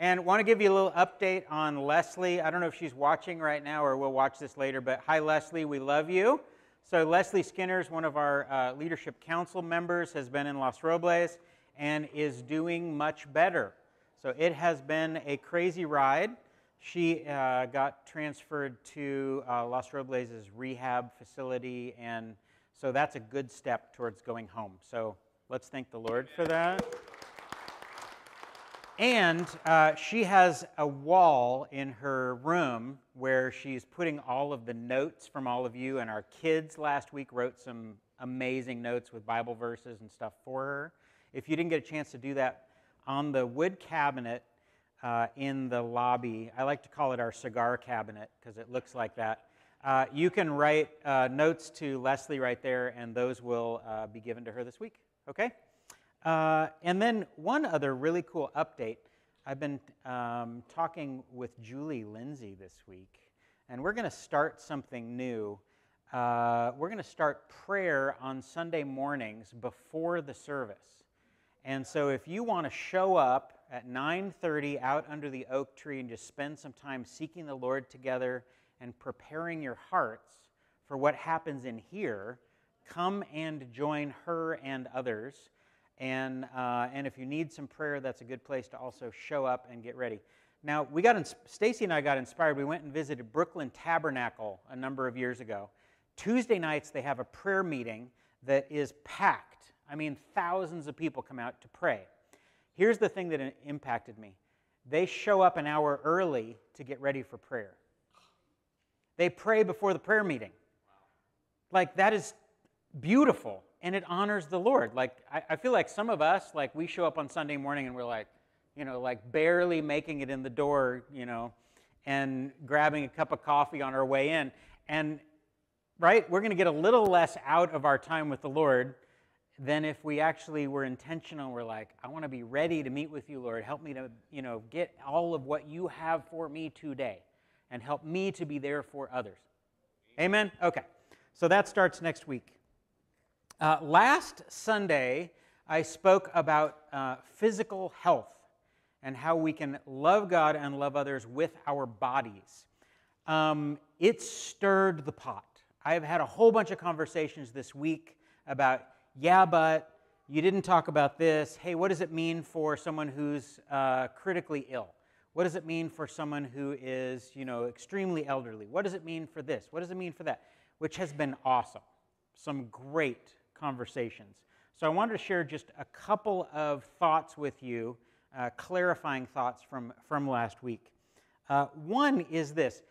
And want to give you a little update on Leslie. I don't know if she's watching right now or we'll watch this later, but hi, Leslie, we love you. So, Leslie Skinner is one of our uh, leadership council members, has been in Los Robles, and is doing much better. So, it has been a crazy ride. She uh, got transferred to uh, Los Robles' rehab facility, and so that's a good step towards going home. So, let's thank the Lord for that. And uh, she has a wall in her room where she's putting all of the notes from all of you. And our kids last week wrote some amazing notes with Bible verses and stuff for her. If you didn't get a chance to do that, on the wood cabinet uh, in the lobby, I like to call it our cigar cabinet because it looks like that. Uh, you can write uh, notes to Leslie right there, and those will uh, be given to her this week. Okay? Uh, and then one other really cool update. I've been um, talking with Julie Lindsay this week, and we're going to start something new. Uh, we're going to start prayer on Sunday mornings before the service. And so if you want to show up at 9:30 out under the oak tree and just spend some time seeking the Lord together and preparing your hearts for what happens in here, come and join her and others and, uh, and if you need some prayer, that's a good place to also show up and get ready. Now, we got Stacy and I got inspired. We went and visited Brooklyn Tabernacle a number of years ago. Tuesday nights, they have a prayer meeting that is packed. I mean, thousands of people come out to pray. Here's the thing that impacted me they show up an hour early to get ready for prayer. They pray before the prayer meeting. Like, that is beautiful and it honors the Lord. Like, I, I, feel like some of us, like, we show up on Sunday morning and we're like, you know, like barely making it in the door, you know, and grabbing a cup of coffee on our way in. And, right, we're going to get a little less out of our time with the Lord than if we actually were intentional. We're like, I want to be ready to meet with you, Lord. Help me to, you know, get all of what you have for me today and help me to be there for others. Amen? Okay. So that starts next week. Uh, last Sunday, I spoke about uh, physical health and how we can love God and love others with our bodies. Um, it stirred the pot. I've had a whole bunch of conversations this week about, yeah, but you didn't talk about this. Hey, what does it mean for someone who's uh, critically ill? What does it mean for someone who is, you know, extremely elderly? What does it mean for this? What does it mean for that? Which has been awesome. Some great conversations. So I wanted to share just a couple of thoughts with you, uh, clarifying thoughts from, from last week. Uh, one is this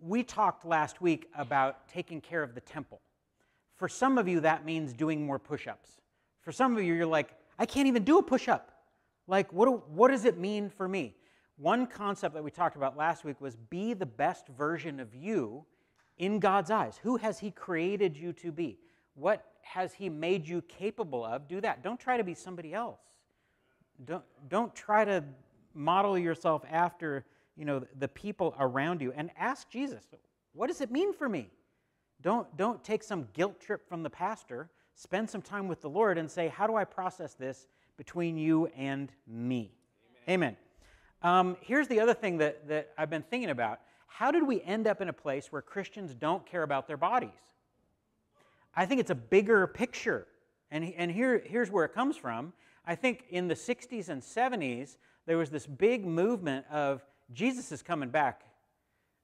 we talked last week about taking care of the temple. For some of you, that means doing more push ups. For some of you, you're like, I can't even do a push up. Like, what, do, what does it mean for me? One concept that we talked about last week was be the best version of you in God's eyes. Who has He created you to be? What has He made you capable of? Do that. Don't try to be somebody else. Don't, don't try to model yourself after you know, the people around you. And ask Jesus, what does it mean for me? Don't, don't take some guilt trip from the pastor. Spend some time with the Lord and say, how do I process this between you and me? Amen. Amen. Um, here's the other thing that, that I've been thinking about. How did we end up in a place where Christians don't care about their bodies? I think it's a bigger picture. And, and here, here's where it comes from. I think in the 60s and 70s, there was this big movement of Jesus is coming back.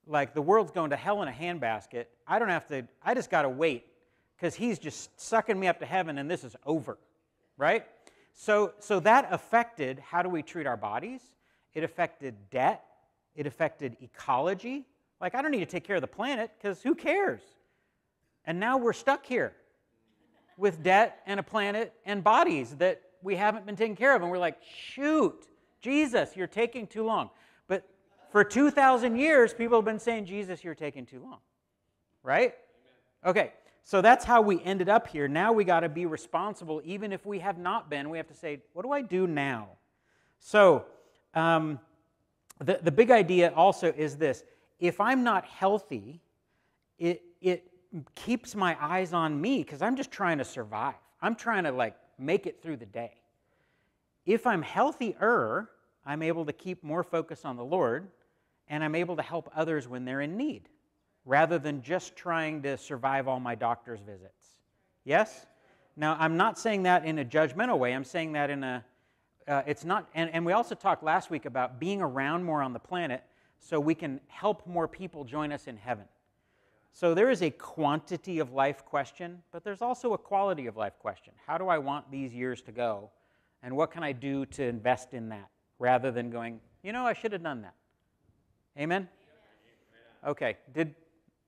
Like the world's going to hell in a handbasket. I don't have to, I just got to wait because he's just sucking me up to heaven and this is over, right? So, so that affected how do we treat our bodies? It affected debt. It affected ecology. Like, I don't need to take care of the planet because who cares? And now we're stuck here with debt and a planet and bodies that we haven't been taking care of. And we're like, shoot, Jesus, you're taking too long. But for 2,000 years, people have been saying, Jesus, you're taking too long. Right? Okay, so that's how we ended up here. Now we got to be responsible, even if we have not been. We have to say, what do I do now? So, um, the, the big idea also is this if I'm not healthy, it, it keeps my eyes on me because I'm just trying to survive. I'm trying to like make it through the day. If I'm healthier, I'm able to keep more focus on the Lord, and I'm able to help others when they're in need, rather than just trying to survive all my doctor's visits. Yes? Now, I'm not saying that in a judgmental way. I'm saying that in a, uh, it's not, and, and we also talked last week about being around more on the planet so we can help more people join us in heaven. So there is a quantity of life question, but there's also a quality of life question. How do I want these years to go? And what can I do to invest in that rather than going, you know, I should have done that? Amen? Okay. Did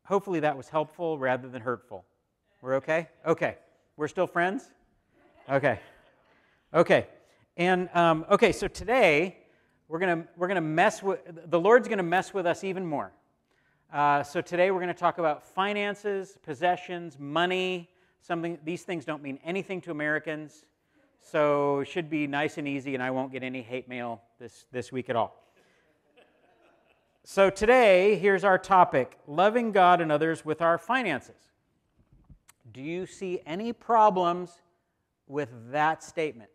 hopefully that was helpful rather than hurtful. We're okay? Okay. We're still friends? Okay. Okay. And um, okay, so today we're gonna we're gonna mess with the Lord's gonna mess with us even more. Uh, so today we're going to talk about finances, possessions, money. Something these things don't mean anything to Americans, so it should be nice and easy, and I won't get any hate mail this this week at all. So today, here's our topic: loving God and others with our finances. Do you see any problems with that statement?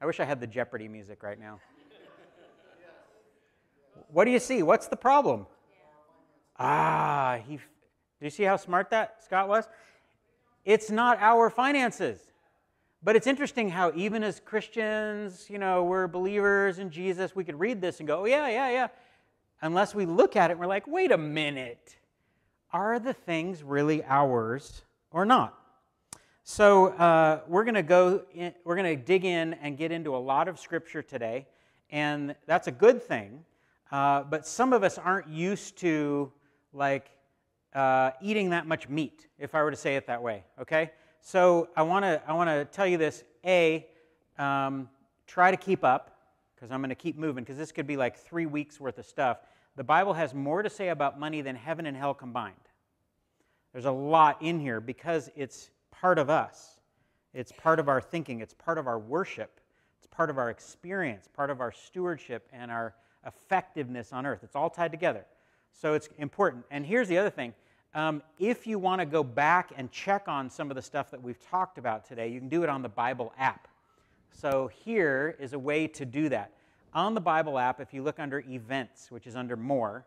I wish I had the Jeopardy music right now. What do you see? What's the problem? Ah, he. Do you see how smart that Scott was? It's not our finances. But it's interesting how even as Christians, you know, we're believers in Jesus, we could read this and go, oh, yeah, yeah, yeah. Unless we look at it and we're like, wait a minute are the things really ours or not? So uh, we're going to go. In, we're going to dig in and get into a lot of scripture today, and that's a good thing. Uh, but some of us aren't used to like uh, eating that much meat, if I were to say it that way. Okay. So I want to I want to tell you this. A, um, try to keep up because I'm going to keep moving because this could be like three weeks worth of stuff. The Bible has more to say about money than heaven and hell combined. There's a lot in here because it's part of us. It's part of our thinking, it's part of our worship, it's part of our experience, part of our stewardship and our effectiveness on earth. It's all tied together. So it's important. And here's the other thing um, if you want to go back and check on some of the stuff that we've talked about today, you can do it on the Bible app. So here is a way to do that. On the Bible app, if you look under events, which is under more,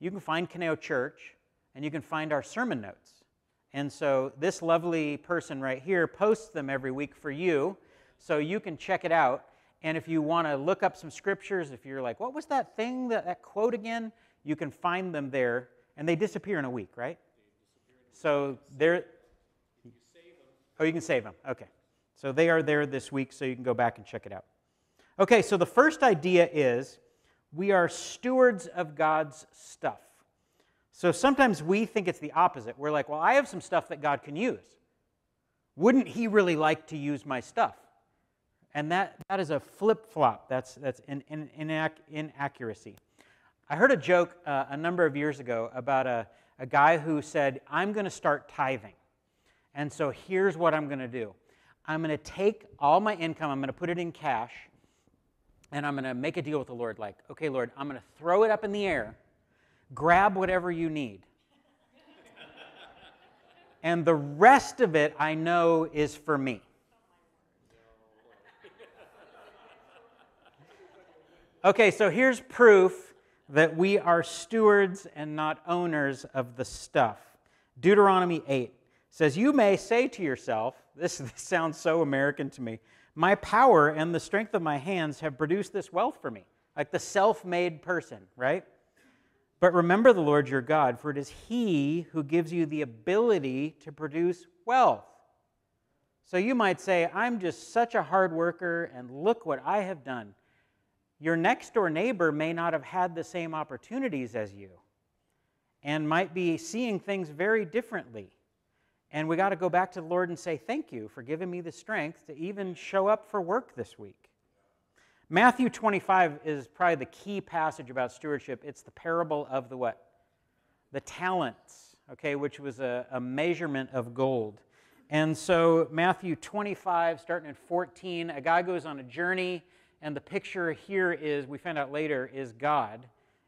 you can find Conejo Church and you can find our sermon notes. And so this lovely person right here posts them every week for you, so you can check it out. And if you want to look up some scriptures, if you're like, what was that thing, that, that quote again? You can find them there, and they disappear in a week, right? So they're. Oh, you can save them. Okay. So they are there this week, so you can go back and check it out. Okay, so the first idea is we are stewards of God's stuff. So sometimes we think it's the opposite. We're like, well, I have some stuff that God can use. Wouldn't He really like to use my stuff? And that, that is a flip flop. That's, that's an, an, inaccuracy. I heard a joke uh, a number of years ago about a, a guy who said, I'm going to start tithing. And so here's what I'm going to do I'm going to take all my income, I'm going to put it in cash, and I'm going to make a deal with the Lord like, okay, Lord, I'm going to throw it up in the air grab whatever you need. and the rest of it I know is for me. Okay, so here's proof that we are stewards and not owners of the stuff. Deuteronomy 8 says, You may say to yourself, this, this, sounds so American to me, my power and the strength of my hands have produced this wealth for me. Like the self made person, right? But remember the Lord your God, for it is He who gives you the ability to produce wealth. So you might say, I'm just such a hard worker, and look what I have done. Your next door neighbor may not have had the same opportunities as you and might be seeing things very differently. And we got to go back to the Lord and say, Thank you for giving me the strength to even show up for work this week. Matthew 25 is probably the key passage about stewardship. It's the parable of the what? The talents, okay, which was a, a measurement of gold. And so, Matthew 25, starting at 14, a guy goes on a journey, and the picture here is, we find out later, is God,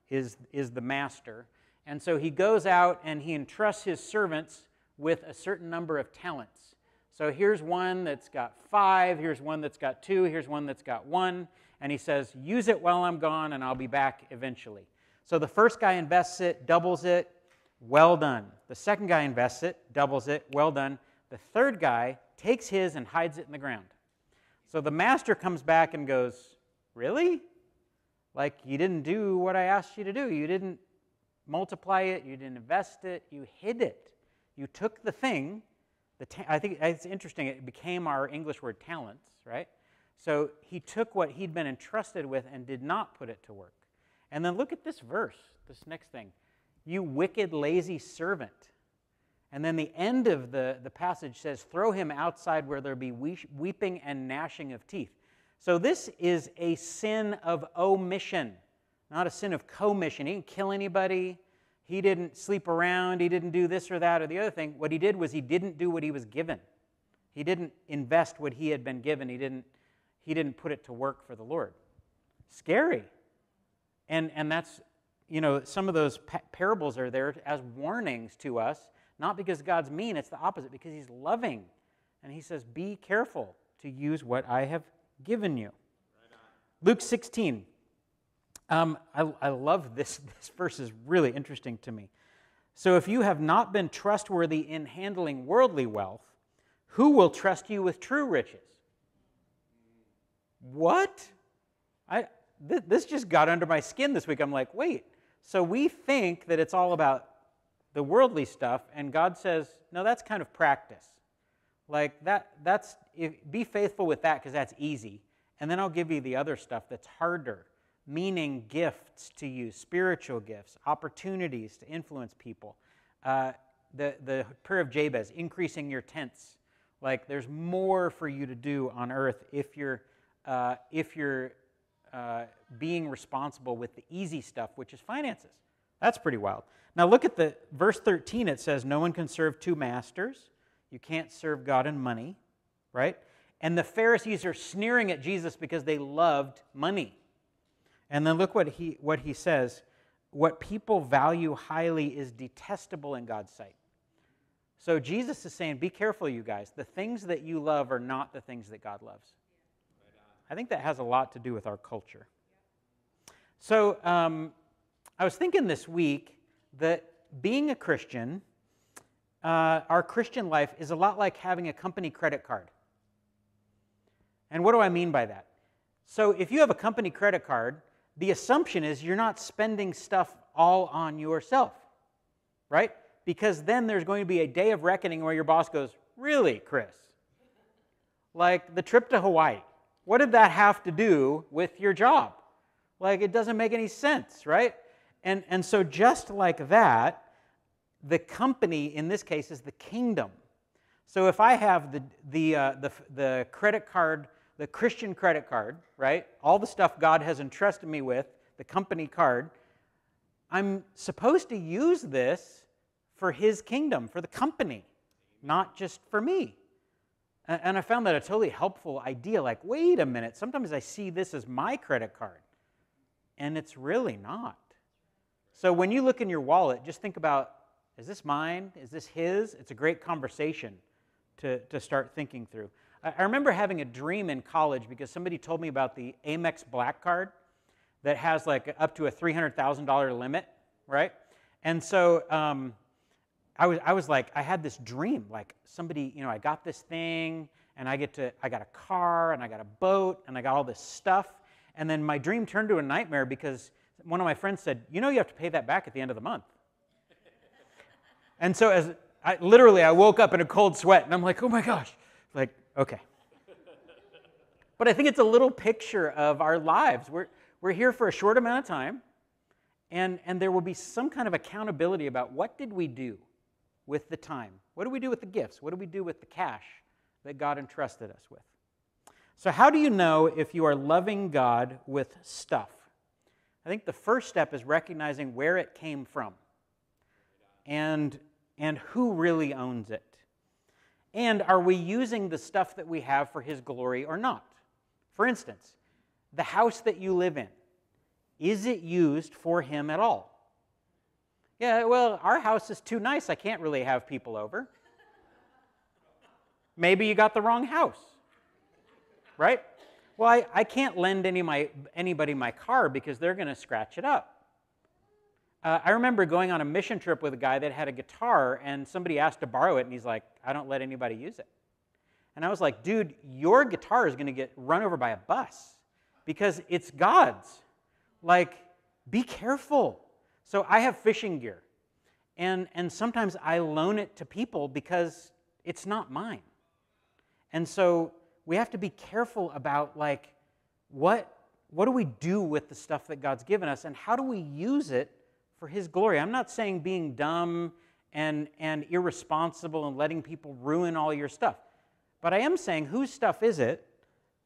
is, is the master. And so he goes out and he entrusts his servants with a certain number of talents. So here's one that's got five, here's one that's got two, here's one that's got one. And he says, use it while I'm gone, and I'll be back eventually. So the first guy invests it, doubles it, well done. The second guy invests it, doubles it, well done. The third guy takes his and hides it in the ground. So the master comes back and goes, Really? Like, you didn't do what I asked you to do. You didn't multiply it, you didn't invest it, you hid it. You took the thing, the ta- I think it's interesting, it became our English word talents, right? So he took what he'd been entrusted with and did not put it to work. And then look at this verse, this next thing. You wicked, lazy servant. And then the end of the, the passage says, Throw him outside where there be weeping and gnashing of teeth. So this is a sin of omission, not a sin of commission. He didn't kill anybody. He didn't sleep around. He didn't do this or that or the other thing. What he did was he didn't do what he was given. He didn't invest what he had been given. He didn't, he didn't put it to work for the Lord. Scary. And, and that's, you know, some of those pa- parables are there as warnings to us not because God's mean, it's the opposite, because He's loving. And He says, Be careful to use what I have given you. Right Luke 16. Um, I, I love this. This verse is really interesting to me. So, if you have not been trustworthy in handling worldly wealth, who will trust you with true riches? What? I, th- this just got under my skin this week. I'm like, wait, so we think that it's all about the worldly stuff, and God says, no, that's kind of practice. Like that, that's if, be faithful with that because that's easy, and then I'll give you the other stuff that's harder, meaning gifts to you, spiritual gifts, opportunities to influence people. Uh, the the prayer of Jabez, increasing your tents. Like there's more for you to do on earth if you're uh, if you're uh, being responsible with the easy stuff, which is finances. That's pretty wild. Now look at the verse 13. It says, No one can serve two masters. You can't serve God and money, right? And the Pharisees are sneering at Jesus because they loved money. And then look what he, what he says what people value highly is detestable in God's sight. So Jesus is saying, Be careful, you guys. The things that you love are not the things that God loves. I think that has a lot to do with our culture. So um, I was thinking this week that being a Christian, uh, our Christian life is a lot like having a company credit card. And what do I mean by that? So, if you have a company credit card, the assumption is you're not spending stuff all on yourself, right? Because then there's going to be a day of reckoning where your boss goes, Really, Chris? Like the trip to Hawaii, what did that have to do with your job? Like, it doesn't make any sense, right? And, and so, just like that, the company in this case is the kingdom. So, if I have the, the, uh, the, the credit card, the Christian credit card, right, all the stuff God has entrusted me with, the company card, I'm supposed to use this for His kingdom, for the company, not just for me. And I found that a totally helpful idea. Like, wait a minute, sometimes I see this as my credit card, and it's really not. So when you look in your wallet, just think about is this mine? Is this his? It's a great conversation to, to start thinking through. I, I remember having a dream in college because somebody told me about the Amex Black Card that has like up to a $300,000 limit, right? And so um, I, was, I was like, I had this dream like somebody, you know, I got this thing and I get to, I got a car and I got a boat and I got all this stuff. And then my dream turned to a nightmare because one of my friends said, You know, you have to pay that back at the end of the month. and so, as I, literally, I woke up in a cold sweat and I'm like, Oh my gosh. Like, okay. but I think it's a little picture of our lives. We're, we're here for a short amount of time, and, and there will be some kind of accountability about what did we do with the time? What do we do with the gifts? What do we do with the cash that God entrusted us with? So, how do you know if you are loving God with stuff? I think the first step is recognizing where it came from and, and who really owns it. And are we using the stuff that we have for His glory or not? For instance, the house that you live in, is it used for Him at all? Yeah, well, our house is too nice. I can't really have people over. Maybe you got the wrong house, right? Well, I, I can't lend any my, anybody my car because they're going to scratch it up. Uh, I remember going on a mission trip with a guy that had a guitar, and somebody asked to borrow it, and he's like, I don't let anybody use it. And I was like, dude, your guitar is going to get run over by a bus because it's God's. Like, be careful. So I have fishing gear, and, and sometimes I loan it to people because it's not mine. And so we have to be careful about like what what do we do with the stuff that God's given us and how do we use it for his glory? I'm not saying being dumb and and irresponsible and letting people ruin all your stuff. But I am saying whose stuff is it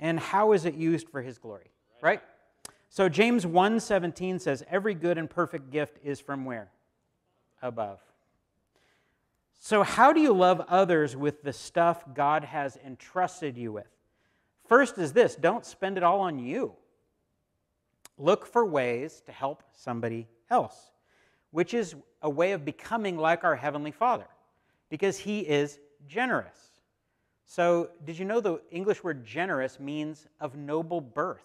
and how is it used for his glory? Right? So James 1:17 says every good and perfect gift is from where? Above. So, how do you love others with the stuff God has entrusted you with? First is this don't spend it all on you. Look for ways to help somebody else, which is a way of becoming like our Heavenly Father, because He is generous. So, did you know the English word generous means of noble birth?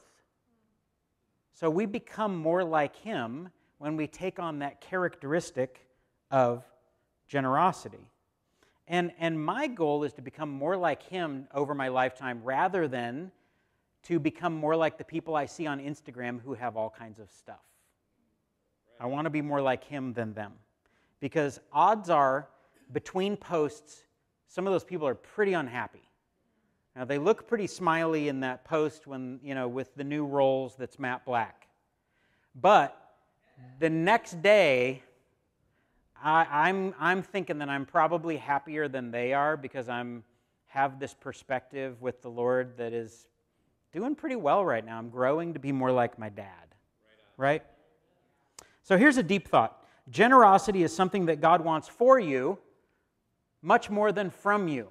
So, we become more like Him when we take on that characteristic of generosity. And, and my goal is to become more like him over my lifetime rather than to become more like the people I see on Instagram who have all kinds of stuff. I want to be more like him than them. Because odds are, between posts, some of those people are pretty unhappy. Now, they look pretty smiley in that post when, you know, with the new rolls that's matte black. But the next day, I, am I'm, I'm thinking that I'm probably happier than they are because I'm have this perspective with the Lord that is doing pretty well right now. I'm growing to be more like my dad. Right? right? So here's a deep thought. Generosity is something that God wants for you much more than from you.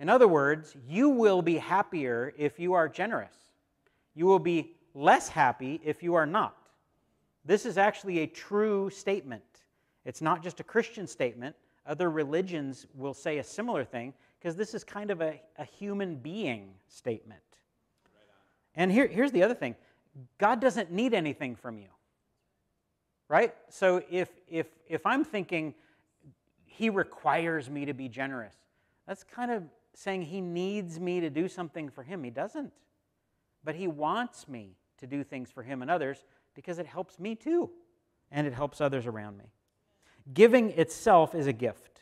In other words, you will be happier if you are generous. You will be less happy if you are not. This is actually a true statement. It's not just a Christian statement. Other religions will say a similar thing because this is kind of a, a human being statement. and here, here's the other thing God doesn't need anything from you. Right? So if, if, if I'm thinking he requires me to be generous, that's kind of saying he needs me to do something for him. He doesn't. But he wants me to do things for him and others because it helps me too, and it helps others around me. Giving itself is a gift.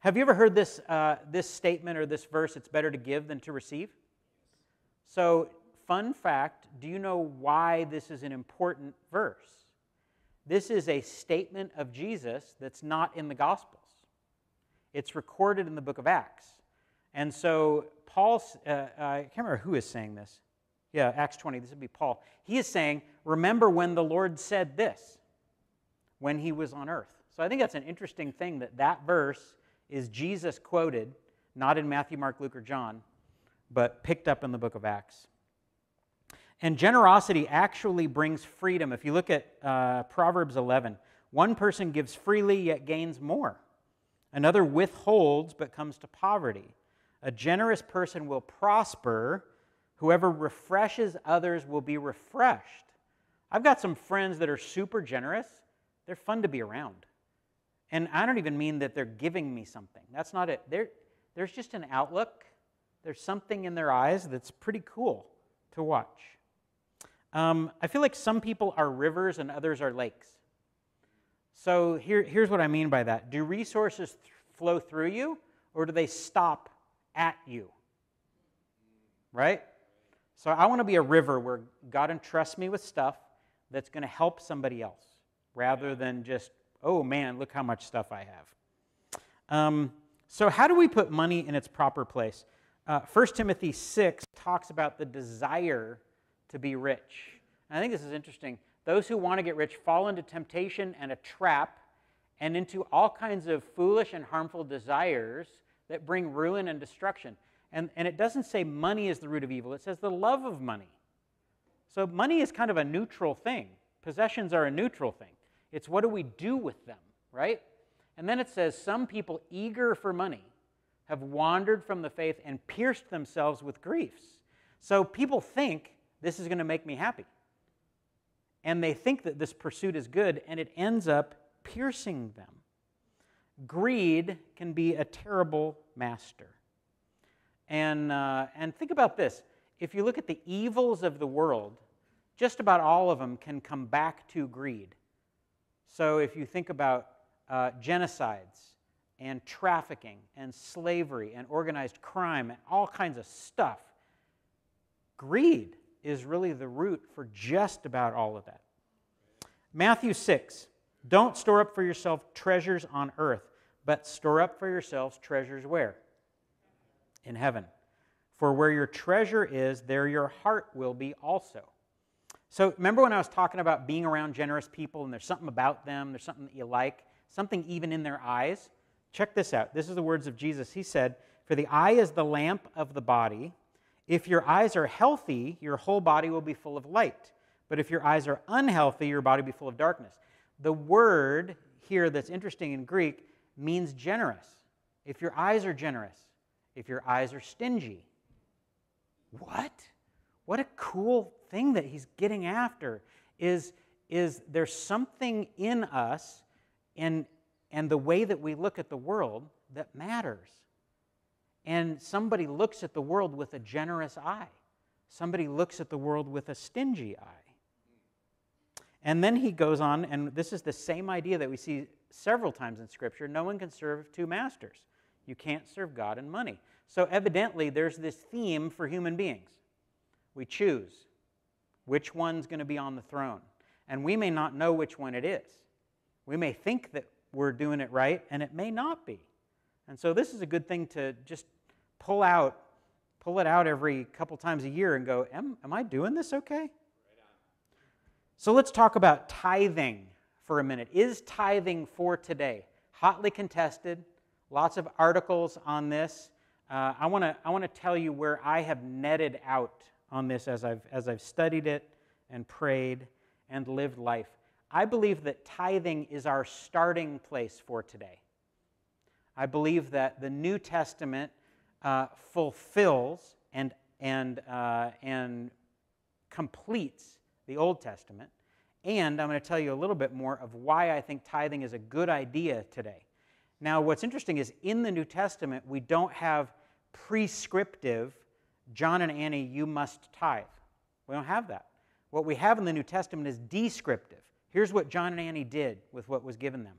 Have you ever heard this, uh, this statement or this verse, it's better to give than to receive? So, fun fact do you know why this is an important verse? This is a statement of Jesus that's not in the Gospels. It's recorded in the book of Acts. And so, Paul, uh, uh I can't remember who is saying this. Yeah, Acts 20, this would be Paul. He is saying, Remember when the Lord said this when he was on earth. So I think that's an interesting thing that that verse is Jesus quoted, not in Matthew, Mark, Luke, or John, but picked up in the book of Acts. And generosity actually brings freedom. If you look at uh, Proverbs 11, one person gives freely yet gains more. Another withholds but comes to poverty. A generous person will prosper Whoever refreshes others will be refreshed. I've got some friends that are super generous. They're fun to be around. And I don't even mean that they're giving me something. That's not it. They're, there's just an outlook, there's something in their eyes that's pretty cool to watch. Um, I feel like some people are rivers and others are lakes. So here, here's what I mean by that Do resources th- flow through you, or do they stop at you? Right? So I want to be a river where God entrusts me with stuff that's going to help somebody else rather than just, oh man, look how much stuff I have. Um, so, how do we put money in its proper place? Uh, 1 Timothy 6 talks about the desire to be rich. And I think this is interesting. Those who want to get rich fall into temptation and a trap and into all kinds of foolish and harmful desires that bring ruin and destruction. And, and it doesn't say money is the root of evil, it says the love of money. So money is kind of a neutral thing. Possessions are a neutral thing. It's what do we do with them, right? And then it says some people eager for money have wandered from the faith and pierced themselves with griefs. So people think this is going to make me happy. And they think that this pursuit is good, and it ends up piercing them. Greed can be a terrible master. And, uh, and think about this if you look at the evils of the world, just about all of them can come back to greed. So if you think about uh, genocides and trafficking and slavery and organized crime and all kinds of stuff, greed is really the root for just about all of that. Matthew 6 Don't store up for yourself treasures on earth, but store up for yourselves treasures where? In heaven. For where your treasure is, there your heart will be also. So, remember when I was talking about being around generous people and there's something about them, there's something that you like, something even in their eyes? Check this out. This is the words of Jesus. He said, For the eye is the lamp of the body. If your eyes are healthy, your whole body will be full of light. But if your eyes are unhealthy, your body will be full of darkness. The word here that's interesting in Greek means generous. If your eyes are generous, if your eyes are stingy. What? What a cool thing that he's getting after is, is there's something in us and, and the way that we look at the world that matters. And somebody looks at the world with a generous eye. Somebody looks at the world with a stingy eye. And then he goes on, and this is the same idea that we see several times in Scripture no one can serve two masters. You can't serve God and money. So, evidently, there's this theme for human beings. We choose which one's going to be on the throne. And we may not know which one it is. We may think that we're doing it right, and it may not be. And so, this is a good thing to just pull out, pull it out every couple times a year and go, Am, am I doing this okay? So let's talk about tithing for a minute. Is tithing for today? Hotly contested, lots of articles on this. Uh, I want to I wanna tell you where I have netted out on this as I've, as I've studied it and prayed and lived life. I believe that tithing is our starting place for today. I believe that the New Testament uh, fulfills and, and, uh, and completes the Old Testament. And I'm going to tell you a little bit more of why I think tithing is a good idea today. Now, what's interesting is in the New Testament, we don't have prescriptive, John and Annie, you must tithe. We don't have that. What we have in the New Testament is descriptive. Here's what John and Annie did with what was given them.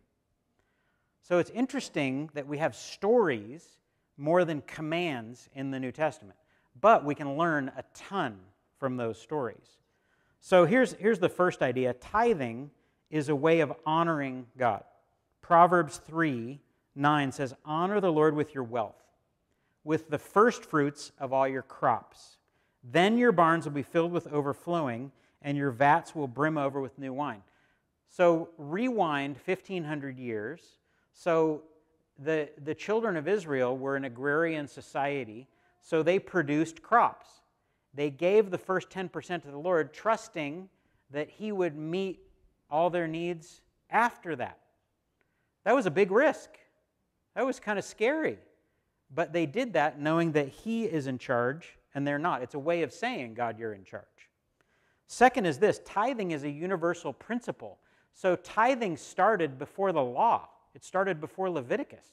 So it's interesting that we have stories more than commands in the New Testament, but we can learn a ton from those stories. So here's, here's the first idea tithing is a way of honoring God. Proverbs 3 9 says, Honor the Lord with your wealth, with the first fruits of all your crops. Then your barns will be filled with overflowing, and your vats will brim over with new wine. So rewind 1,500 years. So the, the children of Israel were an agrarian society, so they produced crops. They gave the first 10% to the Lord, trusting that He would meet all their needs after that. That was a big risk. That was kind of scary. But they did that knowing that He is in charge and they're not. It's a way of saying, God, you're in charge. Second is this tithing is a universal principle. So tithing started before the law, it started before Leviticus.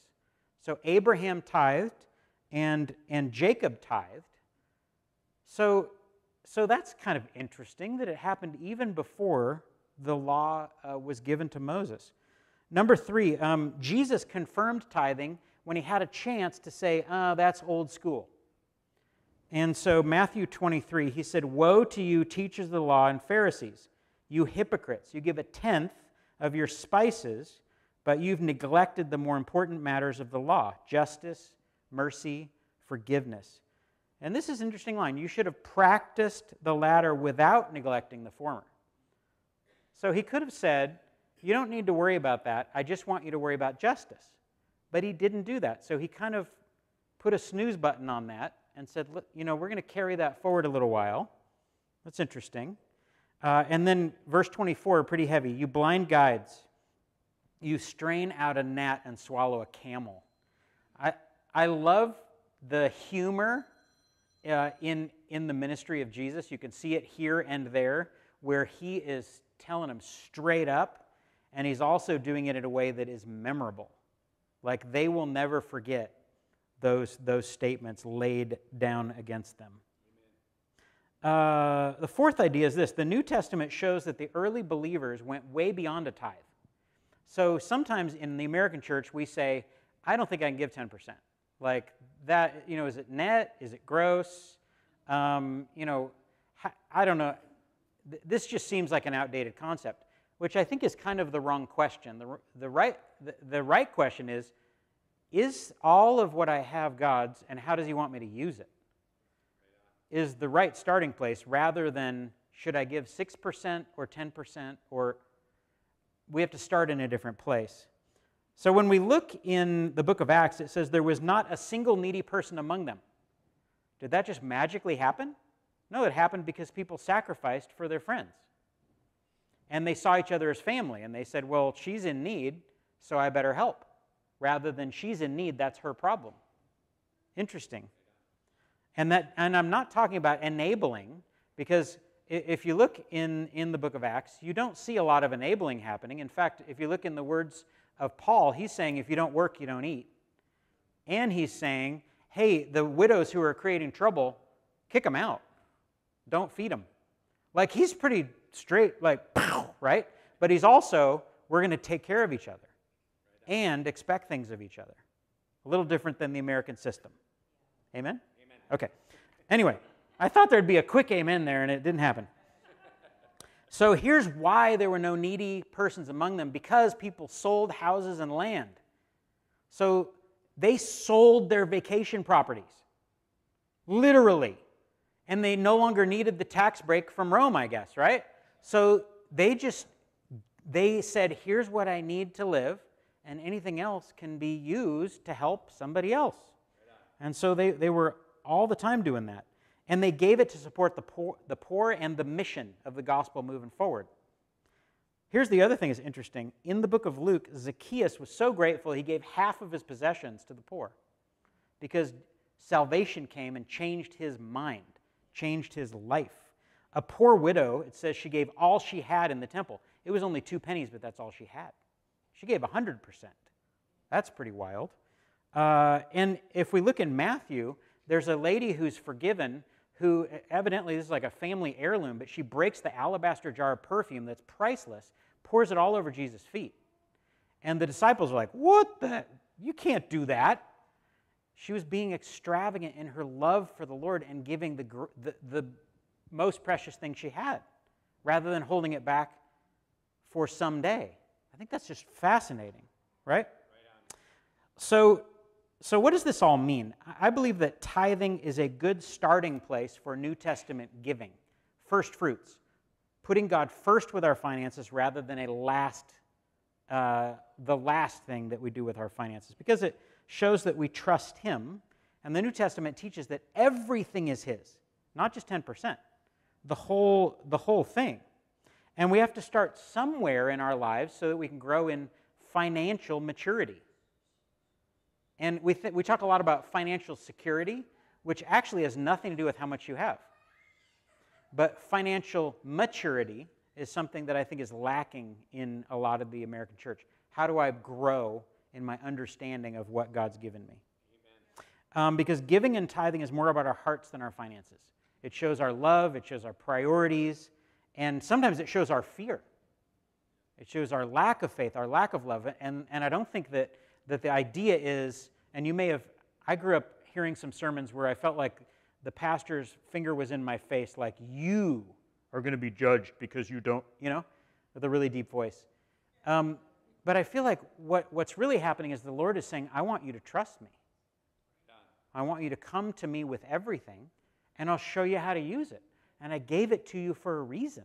So Abraham tithed and, and Jacob tithed. So, so that's kind of interesting that it happened even before the law uh, was given to Moses. Number three, um, Jesus confirmed tithing when he had a chance to say, oh, that's old school. And so, Matthew 23, he said, Woe to you, teachers of the law and Pharisees, you hypocrites! You give a tenth of your spices, but you've neglected the more important matters of the law justice, mercy, forgiveness. And this is an interesting line. You should have practiced the latter without neglecting the former. So he could have said, You don't need to worry about that. I just want you to worry about justice. But he didn't do that. So he kind of put a snooze button on that and said, You know, we're going to carry that forward a little while. That's interesting. Uh, and then verse 24, pretty heavy. You blind guides, you strain out a gnat and swallow a camel. I, I love the humor uh, in, in the ministry of Jesus. You can see it here and there, where he is telling them straight up, and he's also doing it in a way that is memorable. Like they will never forget those, those statements laid down against them. Uh, the fourth idea is this the New Testament shows that the early believers went way beyond a tithe. So sometimes in the American church, we say, I don't think I can give 10%. Like that, you know, is it net? Is it gross? Um, you know, I don't know. This just seems like an outdated concept, which I think is kind of the wrong question. The, the, right, the, the right question is Is all of what I have God's, and how does He want me to use it? Is the right starting place rather than should I give 6% or 10% or we have to start in a different place. So when we look in the book of Acts, it says there was not a single needy person among them. Did that just magically happen? No, it happened because people sacrificed for their friends. And they saw each other as family, and they said, Well, she's in need, so I better help. Rather than she's in need, that's her problem. Interesting. And, that, and I'm not talking about enabling, because if you look in, in the book of Acts, you don't see a lot of enabling happening. In fact, if you look in the words of Paul, he's saying, if you don't work, you don't eat. And he's saying, hey, the widows who are creating trouble, kick them out. Don't feed them. Like he's pretty straight, like, right? But he's also, we're going to take care of each other and expect things of each other. A little different than the American system. Amen? Amen. Okay. Anyway, I thought there'd be a quick amen there, and it didn't happen. So here's why there were no needy persons among them because people sold houses and land. So they sold their vacation properties, literally. And they no longer needed the tax break from Rome, I guess, right? So they just they said, "Here's what I need to live, and anything else can be used to help somebody else." And so they, they were all the time doing that and they gave it to support the poor, the poor and the mission of the gospel moving forward. Here's the other thing that's interesting. In the book of Luke, Zacchaeus was so grateful he gave half of his possessions to the poor because salvation came and changed his mind, changed his life. A poor widow, it says she gave all she had in the temple. It was only two pennies, but that's all she had. She gave 100%. That's pretty wild. Uh, and if we look in Matthew, there's a lady who's forgiven who evidently this is like a family heirloom, but she breaks the alabaster jar of perfume that's priceless, pours it all over Jesus' feet. And the disciples are like, What the? You can't do that. She was being extravagant in her love for the Lord and giving the, the, the most precious thing she had rather than holding it back for someday. I think that's just fascinating, right? right so so, what does this all mean? I believe that tithing is a good starting place for New Testament giving, first fruits, putting God first with our finances rather than a last, uh, the last thing that we do with our finances, because it shows that we trust Him. And the New Testament teaches that everything is His, not just 10%, the whole, the whole thing. And we have to start somewhere in our lives so that we can grow in financial maturity. And we, th- we talk a lot about financial security, which actually has nothing to do with how much you have. But financial maturity is something that I think is lacking in a lot of the American church. How do I grow in my understanding of what God's given me? Um, because giving and tithing is more about our hearts than our finances. It shows our love, it shows our priorities, and sometimes it shows our fear. It shows our lack of faith, our lack of love. And, and I don't think that that the idea is, and you may have, I grew up hearing some sermons where I felt like the pastor's finger was in my face, like, you are going to be judged because you don't, you know, with a really deep voice. Um, but I feel like what, what's really happening is the Lord is saying, I want you to trust me. I want you to come to me with everything, and I'll show you how to use it. And I gave it to you for a reason.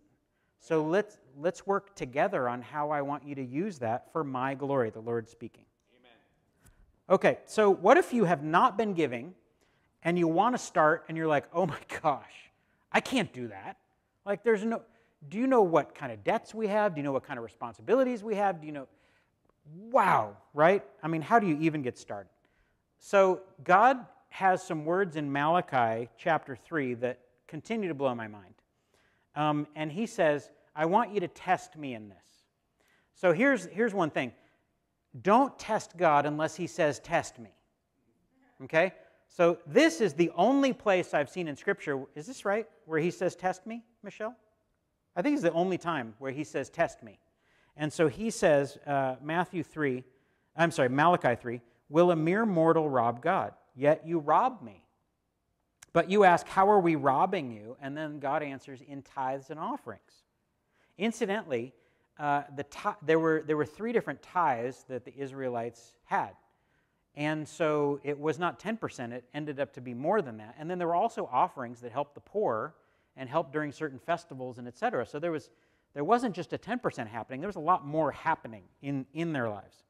So let's, let's work together on how I want you to use that for my glory, the Lord speaking. Amen. Okay, so what if you have not been giving and you want to start and you're like, oh my gosh, I can't do that? Like, there's no, do you know what kind of debts we have? Do you know what kind of responsibilities we have? Do you know, wow, right? I mean, how do you even get started? So, God has some words in Malachi chapter 3 that continue to blow my mind. Um, and he says, I want you to test me in this. So here's, here's one thing don't test God unless he says, test me. Okay? So this is the only place I've seen in Scripture, is this right? Where he says, test me, Michelle? I think it's the only time where he says, test me. And so he says, uh, Matthew 3, I'm sorry, Malachi 3, will a mere mortal rob God? Yet you rob me. But you ask, how are we robbing you? And then God answers, in tithes and offerings. Incidentally, uh, the there, were, there were three different tithes that the Israelites had. And so it was not 10%, it ended up to be more than that. And then there were also offerings that helped the poor and helped during certain festivals and etc. So there, was, there wasn't just a 10% happening, there was a lot more happening in, in their lives.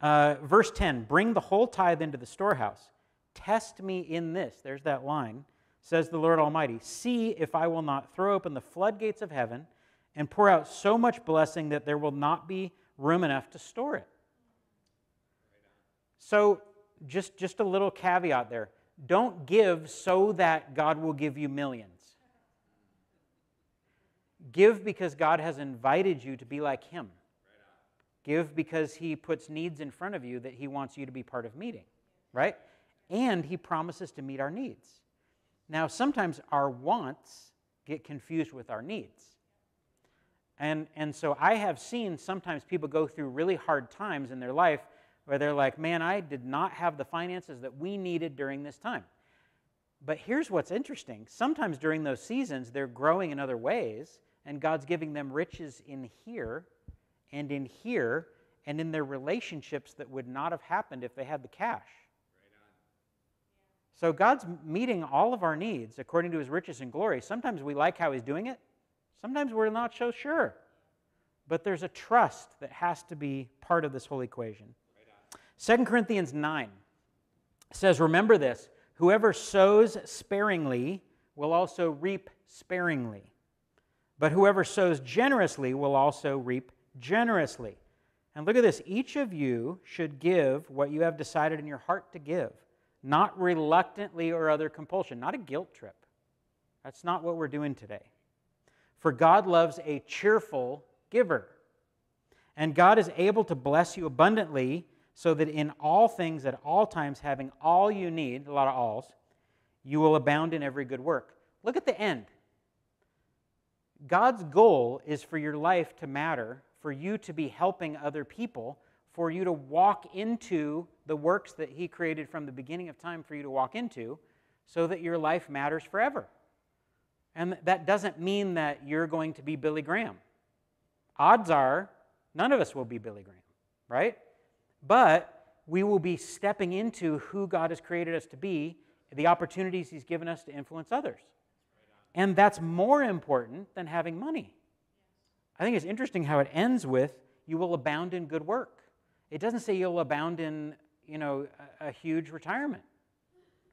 Uh, verse 10 Bring the whole tithe into the storehouse. Test me in this. There's that line. Says the Lord Almighty See if I will not throw open the floodgates of heaven and pour out so much blessing that there will not be room enough to store it. So, just, just a little caveat there. Don't give so that God will give you millions. Give because God has invited you to be like Him. Give because He puts needs in front of you that He wants you to be part of meeting, right? And He promises to meet our needs. Now, sometimes our wants get confused with our needs. And, and so I have seen sometimes people go through really hard times in their life where they're like, man, I did not have the finances that we needed during this time. But here's what's interesting sometimes during those seasons, they're growing in other ways, and God's giving them riches in here and in here and in their relationships that would not have happened if they had the cash. So God's meeting all of our needs according to his riches and glory. Sometimes we like how he's doing it, Sometimes we're not so sure. But there's a trust that has to be part of this whole equation. 2 Corinthians 9 says, Remember this whoever sows sparingly will also reap sparingly. But whoever sows generously will also reap generously. And look at this each of you should give what you have decided in your heart to give, not reluctantly or other compulsion, not a guilt trip. That's not what we're doing today. For God loves a cheerful giver. And God is able to bless you abundantly so that in all things, at all times, having all you need, a lot of alls, you will abound in every good work. Look at the end. God's goal is for your life to matter, for you to be helping other people, for you to walk into the works that He created from the beginning of time for you to walk into, so that your life matters forever. And that doesn't mean that you're going to be Billy Graham. Odds are none of us will be Billy Graham, right? But we will be stepping into who God has created us to be, the opportunities He's given us to influence others. And that's more important than having money. I think it's interesting how it ends with, you will abound in good work. It doesn't say you'll abound in, you know, a, a huge retirement,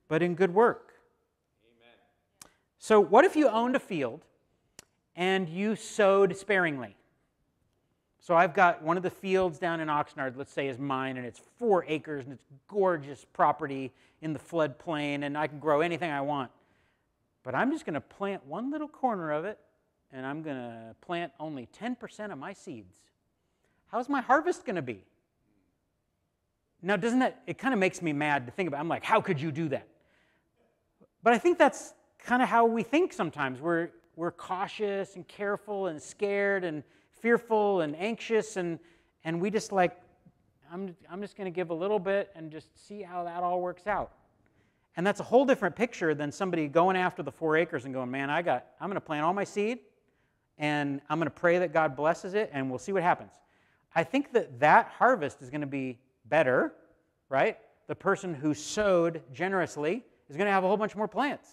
but in good work. Amen. So, what if you owned a field and you sowed sparingly? So, I've got one of the fields down in Oxnard, let's say, is mine, and it's four acres, and it's gorgeous property in the floodplain, and I can grow anything I want. But I'm just going to plant one little corner of it, and I'm going to plant only 10% of my seeds. How's my harvest going to be? Now, doesn't that, it kind of makes me mad to think about. I'm like, how could you do that? But I think that's kind of how we think sometimes. We're, we're cautious and careful and scared and fearful and anxious, and, and we just like, I'm, I'm just going to give a little bit and just see how that all works out. And that's a whole different picture than somebody going after the four acres and going, man, I got, I'm going to plant all my seed and I'm going to pray that God blesses it and we'll see what happens. I think that that harvest is going to be better, right? The person who sowed generously is going to have a whole bunch more plants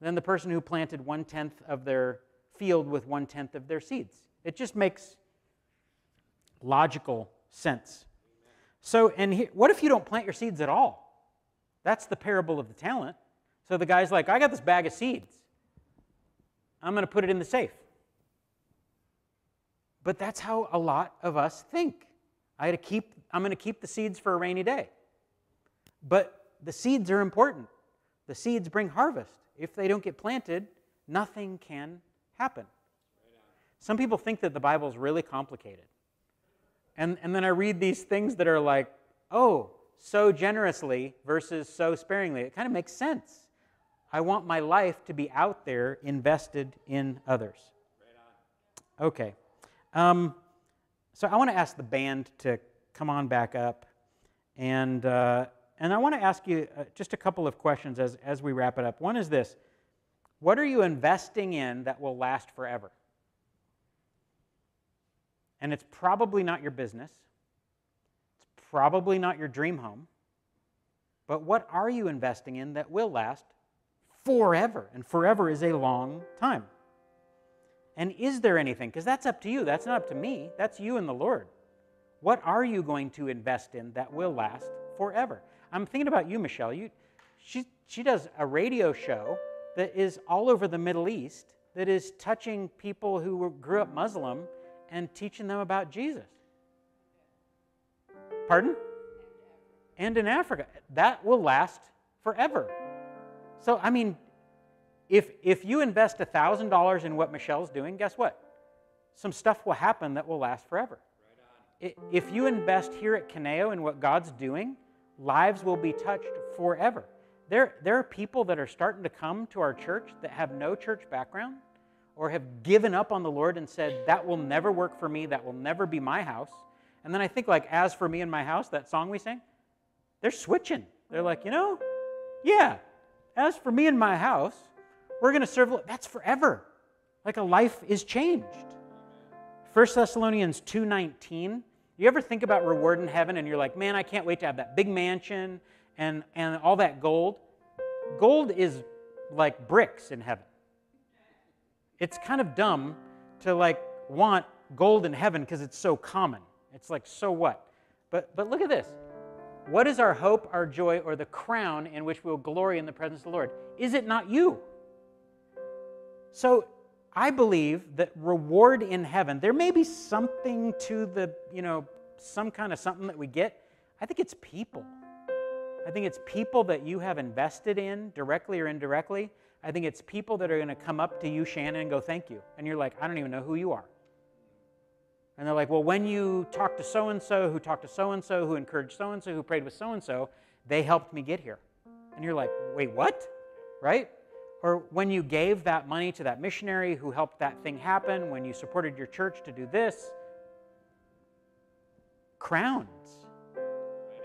than the person who planted one tenth of their field with one tenth of their seeds. It just makes logical sense. So, and he, what if you don't plant your seeds at all? That's the parable of the talent. So the guy's like, I got this bag of seeds. I'm going to put it in the safe. But that's how a lot of us think. I had to keep, I'm going to keep the seeds for a rainy day. But the seeds are important. The seeds bring harvest. If they don't get planted, nothing can happen. Some people think that the Bible is really complicated. And, and then I read these things that are like, oh, so generously versus so sparingly. It kind of makes sense. I want my life to be out there invested in others. Okay. Um, so I want to ask the band to come on back up. And, uh, and I want to ask you uh, just a couple of questions as, as we wrap it up. One is this What are you investing in that will last forever? And it's probably not your business, it's probably not your dream home. But what are you investing in that will last forever? And forever is a long time. And is there anything? Because that's up to you. That's not up to me. That's you and the Lord. What are you going to invest in that will last forever? I'm thinking about you, Michelle. You, she, she does a radio show that is all over the Middle East that is touching people who grew up Muslim and teaching them about Jesus. Pardon? And in Africa. That will last forever. So, I mean, if, if you invest $1,000 in what Michelle's doing, guess what? Some stuff will happen that will last forever. If you invest here at Conejo in what God's doing, lives will be touched forever. There, there are people that are starting to come to our church that have no church background or have given up on the Lord and said, That will never work for me, that will never be my house. And then I think, like, As for me and my house, that song we sang, they're switching. They're like, You know, yeah, as for me and my house, we're going to serve. That's forever. Like a life is changed. 1 Thessalonians 2:19. You ever think about reward in heaven and you're like, man, I can't wait to have that big mansion and, and all that gold? Gold is like bricks in heaven. It's kind of dumb to like want gold in heaven because it's so common. It's like, so what? But, but look at this. What is our hope, our joy, or the crown in which we will glory in the presence of the Lord? Is it not you? So I believe that reward in heaven, there may be something to the, you know, some kind of something that we get. I think it's people. I think it's people that you have invested in directly or indirectly. I think it's people that are going to come up to you, Shannon, and go, thank you. And you're like, I don't even know who you are. And they're like, well, when you talked to so and so, who talked to so and so, who encouraged so and so, who prayed with so and so, they helped me get here. And you're like, wait, what? Right? Or when you gave that money to that missionary who helped that thing happen, when you supported your church to do this. Crowns.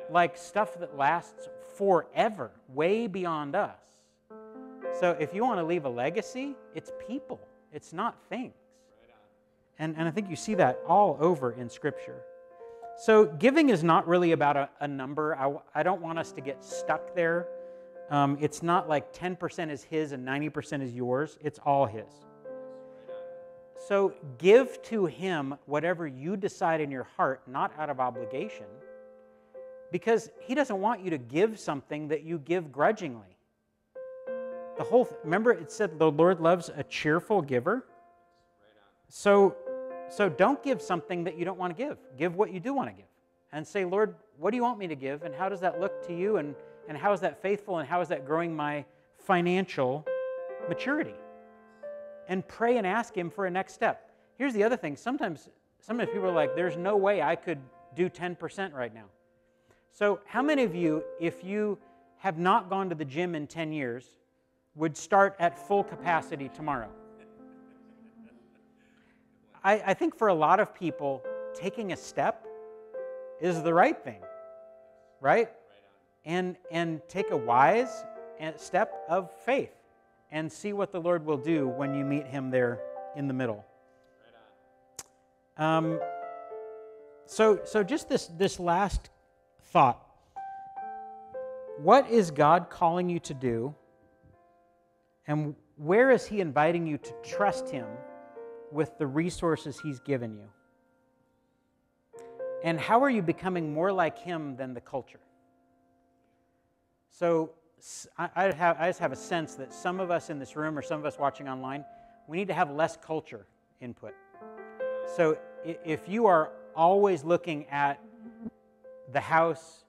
Like stuff that lasts forever, way beyond us. So if you want to leave a legacy, it's people, it's not things. And, and I think you see that all over in Scripture. So giving is not really about a, a number. I, I don't want us to get stuck there um, it's not like 10% is his and 90% is yours, it's all his. So give to him whatever you decide in your heart, not out of obligation, because he doesn't want you to give something that you give grudgingly. The whole remember it said the Lord loves a cheerful giver. So so don't give something that you don't want to give. Give what you do want to give. And say, Lord, what do you want me to give? And how does that look to you? And and how is that faithful and how is that growing my financial maturity? And pray and ask Him for a next step. Here's the other thing sometimes, sometimes people are like, there's no way I could do 10% right now. So, how many of you, if you have not gone to the gym in 10 years, would start at full capacity tomorrow? I, I think for a lot of people, taking a step is the right thing, right? And, and take a wise step of faith and see what the Lord will do when you meet Him there in the middle. Um, so, so just this, this last thought. What is God calling you to do? And where is He inviting you to trust Him with the resources He's given you? And how are you becoming more like Him than the culture? So I, have, I just have a sense that some of us in this room or some of us watching online, we need to have less culture input. So if you are always looking at the house,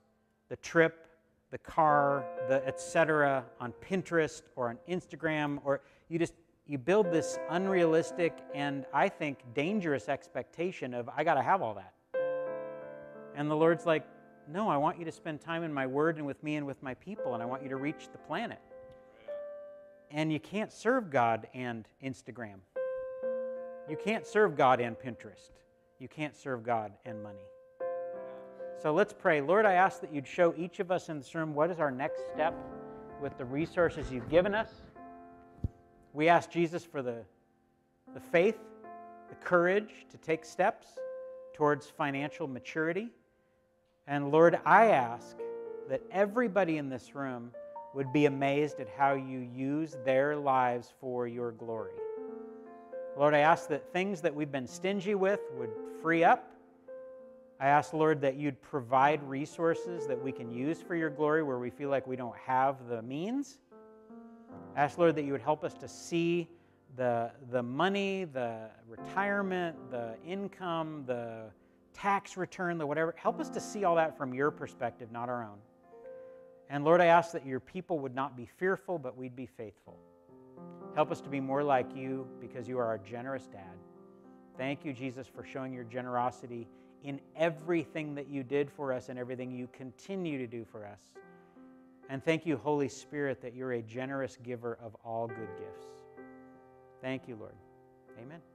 the trip, the car, the etc. on Pinterest or on Instagram, or you just you build this unrealistic and I think dangerous expectation of I got to have all that. And the Lord's like, "No, I want you to spend time in my word and with me and with my people and I want you to reach the planet." And you can't serve God and Instagram. You can't serve God and Pinterest. You can't serve God and money. So let's pray. Lord, I ask that you'd show each of us in this room what is our next step with the resources you've given us. We ask Jesus for the, the faith, the courage to take steps towards financial maturity. And Lord, I ask that everybody in this room would be amazed at how you use their lives for your glory. Lord, I ask that things that we've been stingy with would free up. I ask, Lord, that you'd provide resources that we can use for your glory where we feel like we don't have the means. I ask, Lord, that you would help us to see the, the money, the retirement, the income, the tax return, the whatever. Help us to see all that from your perspective, not our own. And Lord, I ask that your people would not be fearful, but we'd be faithful. Help us to be more like you because you are our generous dad. Thank you, Jesus, for showing your generosity in everything that you did for us and everything you continue to do for us. And thank you, Holy Spirit, that you're a generous giver of all good gifts. Thank you, Lord. Amen.